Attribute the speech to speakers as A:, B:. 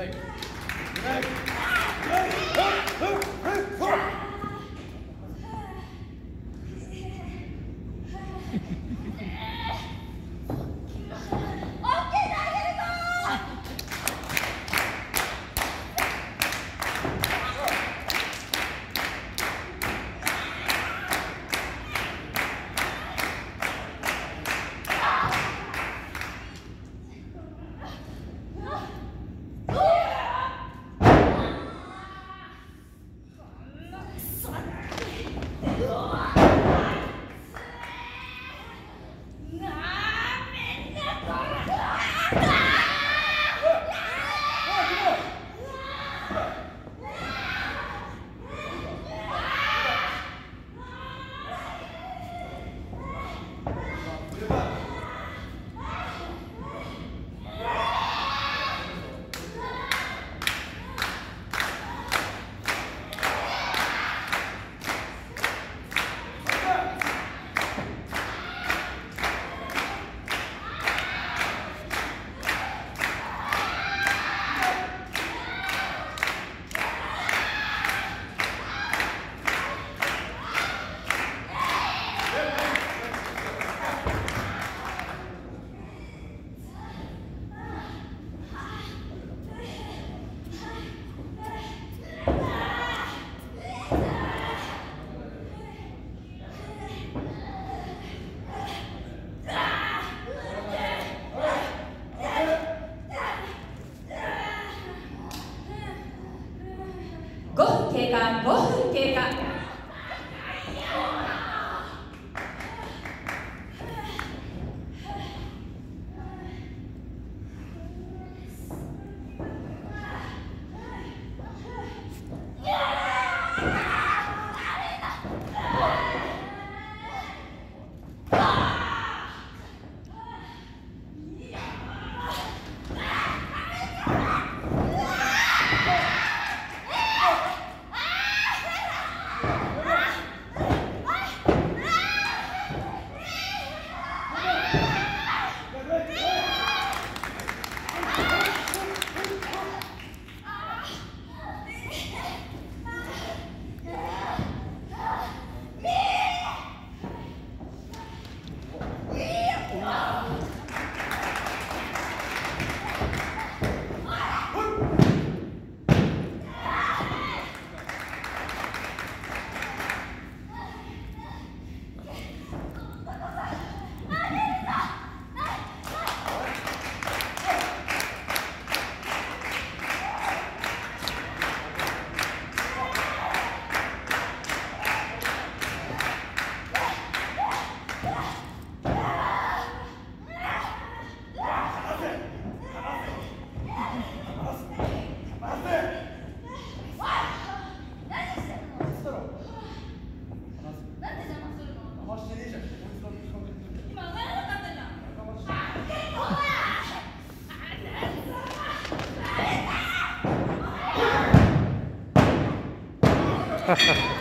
A: 5分経过5分経过
B: ハハハ